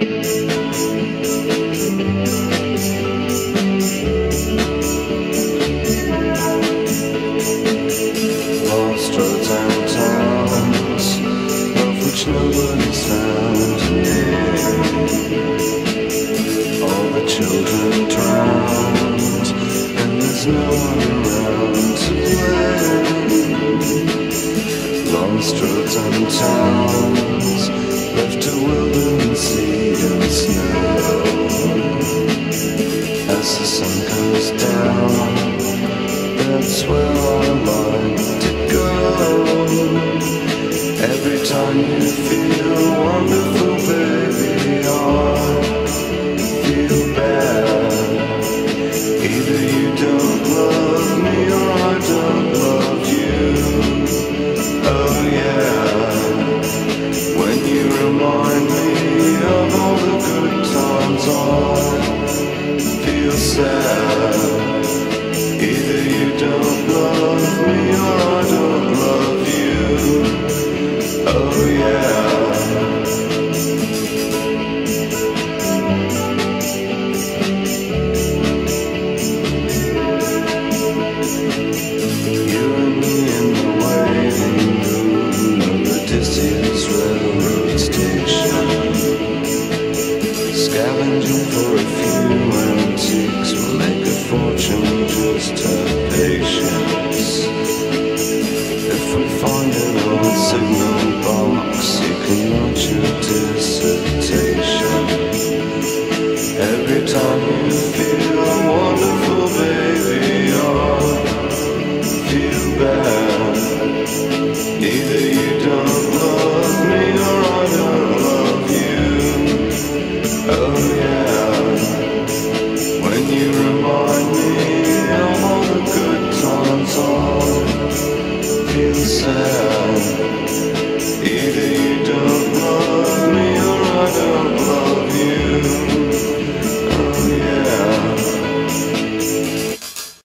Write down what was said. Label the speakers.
Speaker 1: Lost roads and towns, Every time you feel times, Either